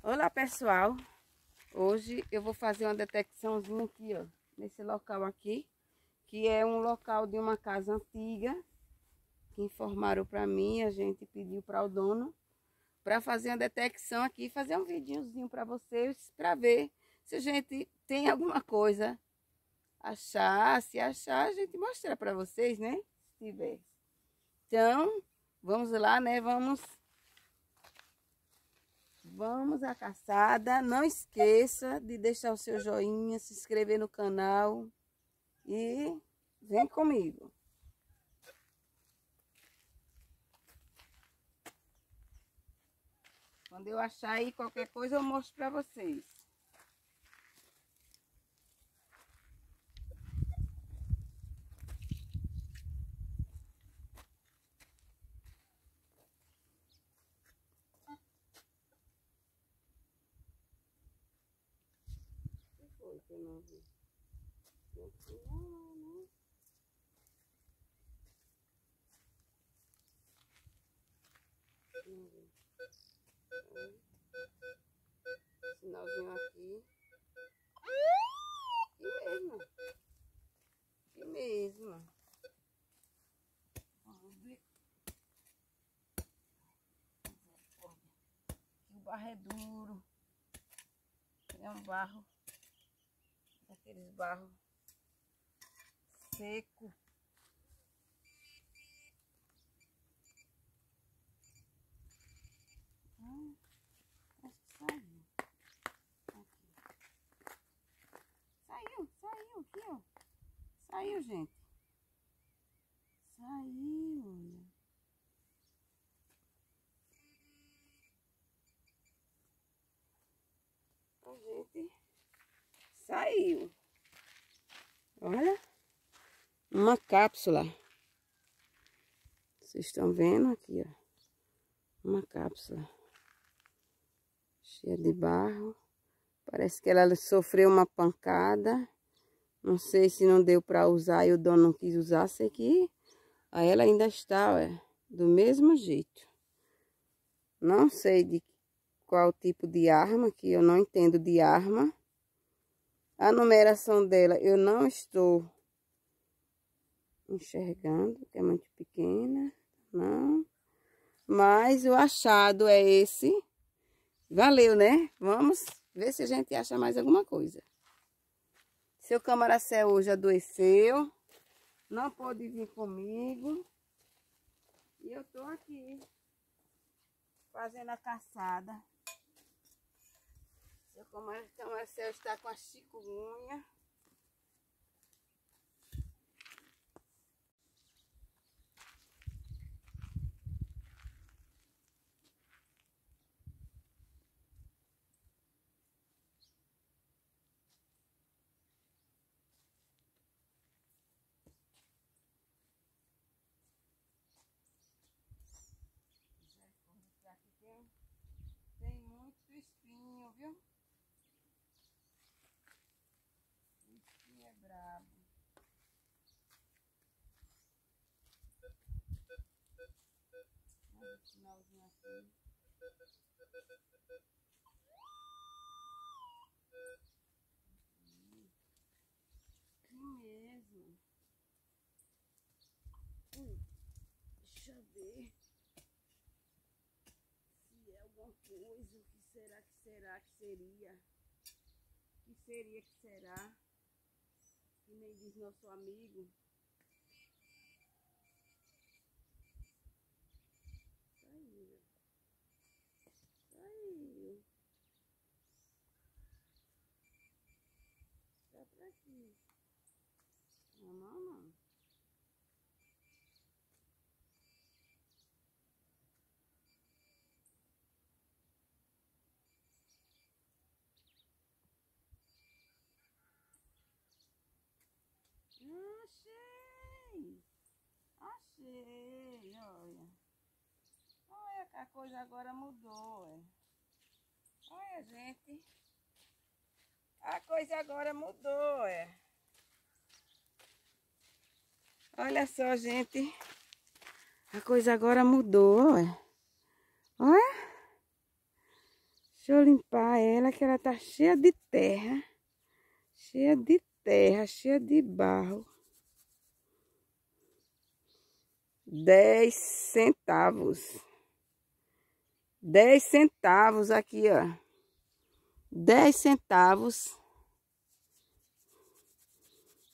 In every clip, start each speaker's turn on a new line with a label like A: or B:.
A: Olá pessoal, hoje eu vou fazer uma detecçãozinha aqui ó, nesse local aqui, que é um local de uma casa antiga, que informaram para mim, a gente pediu para o dono, para fazer uma detecção aqui, fazer um videozinho para vocês, para ver se a gente tem alguma coisa, achar, se achar, a gente mostrar para vocês, né, se tiver. Então, vamos lá, né, vamos Vamos à caçada. Não esqueça de deixar o seu joinha, se inscrever no canal e vem comigo. Quando eu achar aí qualquer coisa, eu mostro para vocês. Que eu não vi. Sinalzinho aqui. Aqui mesmo. Aqui mesmo. Vamos ver. O barro é duro. É um barro aqueles barros seco. Ah, acho que saiu. Saiu, aqui. Saiu, gente. Saiu, olha. A gente saiu. Olha, uma cápsula. Vocês estão vendo aqui, ó. Uma cápsula. Cheia de barro. Parece que ela sofreu uma pancada. Não sei se não deu para usar e o dono não quis usar. Sei que aí ela ainda está, ó, do mesmo jeito. Não sei de qual tipo de arma, que eu não entendo de arma. A numeração dela eu não estou enxergando, que é muito pequena, não. Mas o achado é esse. Valeu, né? Vamos ver se a gente acha mais alguma coisa. Seu camaracé já adoeceu. Não pode vir comigo. E eu tô aqui fazendo a caçada. A Marcel está com a chikungunya. Que mesmo. Hum, deixa ver. Se é alguma coisa, o que será que será que seria? Que seria que será? que nem diz nosso amigo. Saiu. Saiu. Tá por aqui. Não, não, não. Achei! Achei, olha. Olha a coisa agora mudou, é. Olha, gente. A coisa agora mudou, é. Olha só, gente. A coisa agora mudou, é. Olha. Deixa eu limpar ela, que ela tá cheia de terra. Cheia de terra, cheia de barro. Dez centavos. Dez centavos aqui, ó. Dez centavos.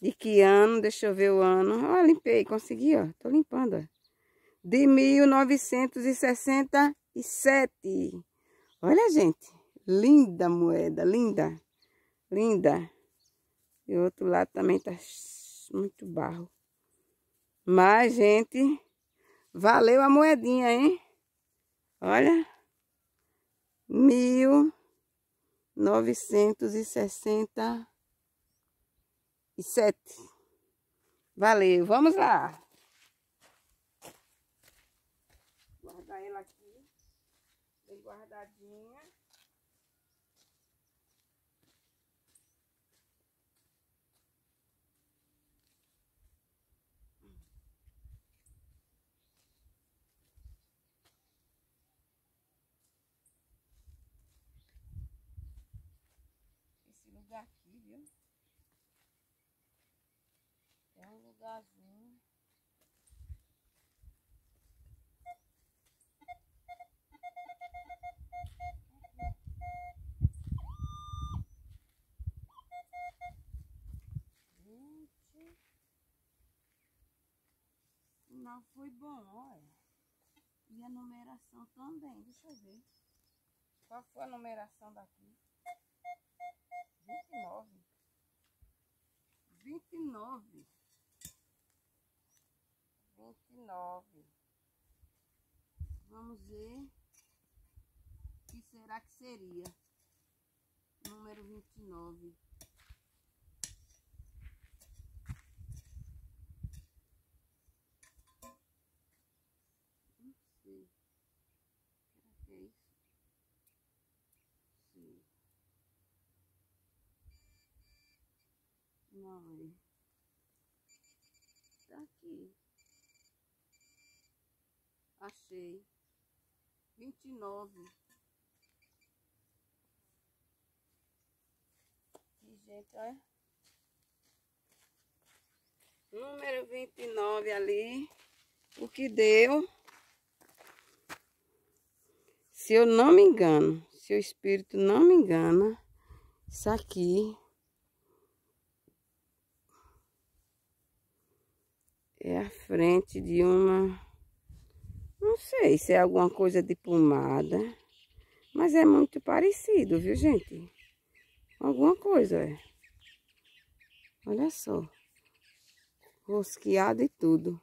A: De que ano? Deixa eu ver o ano. Ó, limpei, consegui, ó. Tô limpando, ó. De 1967. Olha, gente. Linda moeda, linda. Linda. E o outro lado também tá muito barro. Mas, gente, valeu a moedinha, hein? Olha. Mil novecentos e sessenta e sete. Valeu, vamos lá. Guardar ela aqui, bem guardadinha. Lugar aqui, viu? É um lugarzinho. Gente. Não foi bom, olha. E a numeração também, deixa eu ver. Qual foi a numeração daqui? 29. 29. 29. Vamos ver o que será que seria número 29. Não, tá aqui. Achei. Vinte e nove. E, gente, olha. Número vinte e nove ali. O que deu. Se eu não me engano, se o espírito não me engana, isso aqui é a frente de uma, não sei se é alguma coisa de pomada, mas é muito parecido, viu gente? Alguma coisa, é. Olha só, rosqueado e tudo,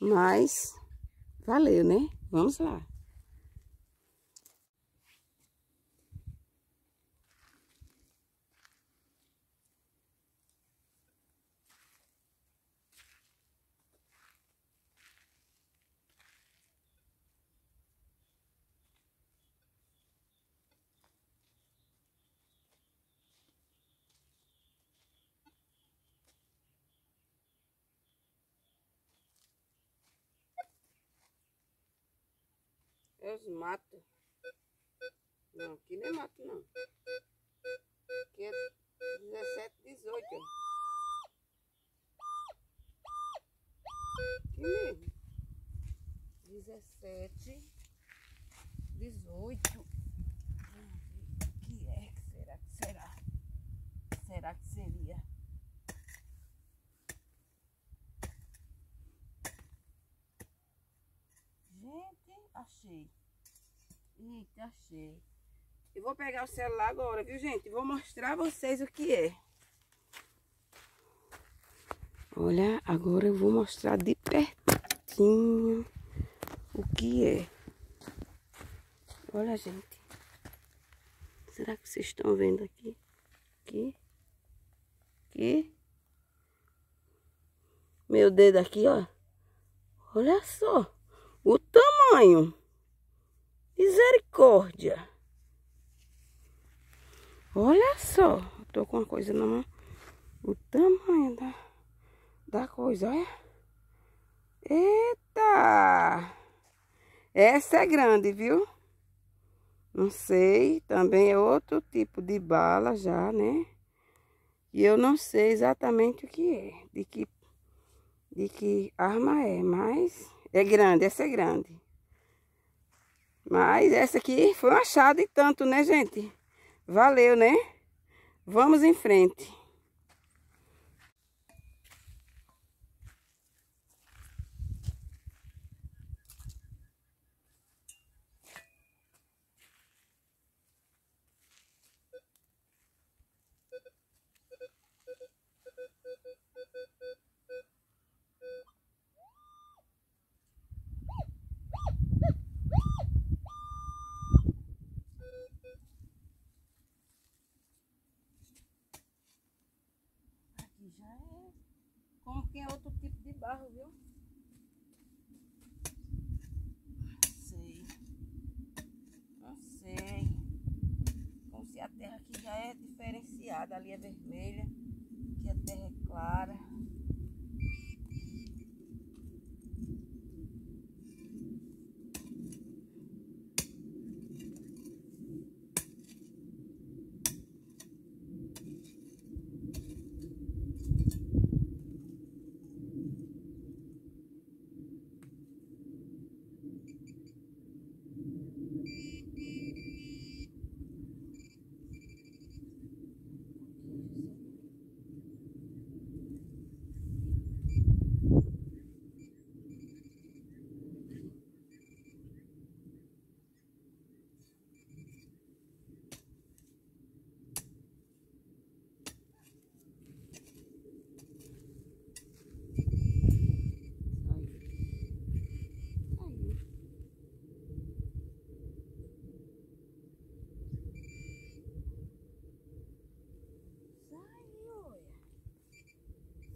A: mas valeu, né? Vamos lá. É os matos. Não, aqui não é mato não. Aqui é 17, 18. Aqui mesmo. 17, 18. O que é? Será que será? Será que seria? Gente, achei. Eita, achei. Eu vou pegar o celular agora, viu, gente? Vou mostrar a vocês o que é. Olha, agora eu vou mostrar de pertinho o que é. Olha, gente. Será que vocês estão vendo aqui? Aqui. Aqui. Meu dedo aqui, ó. Olha só. O tamanho. Misericórdia. Olha só. Tô com uma coisa na mão. O tamanho da, da coisa, olha. Eita! Essa é grande, viu? Não sei, também é outro tipo de bala já, né? E eu não sei exatamente o que é, de que, de que arma é, mas é grande, essa é grande. Mas essa aqui foi um achado e tanto, né, gente? Valeu, né? Vamos em frente. Como que é outro tipo de barro, viu? Sei. Não sei. Como se a terra aqui já é diferenciada. Ali é vermelha. Aqui a terra é clara.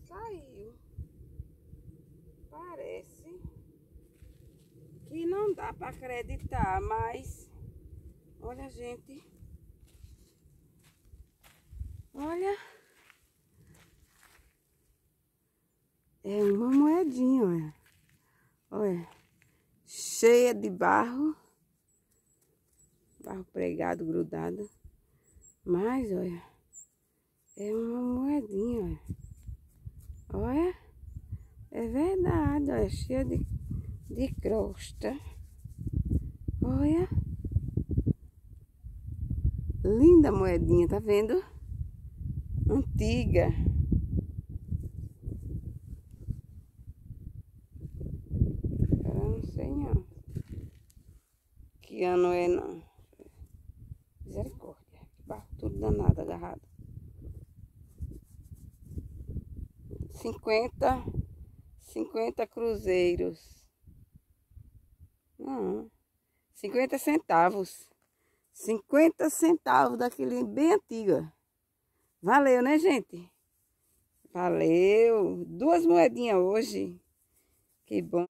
A: Saiu. Parece que não dá para acreditar, mas olha, gente. Olha. É uma moedinha, olha. Olha. Cheia de barro. Barro pregado, grudado. Mas, olha. É uma moedinha, olha. Olha. É verdade, olha. Cheia de, de crosta. Olha. Linda moedinha, tá vendo? Antiga. Que ano é não? Misericórdia. Barro tudo danado, agarrado. 50, 50 cruzeiros. Não, 50 centavos. 50 centavos daquele bem antiga. Valeu, né, gente? Valeu. Duas moedinhas hoje. Que bom.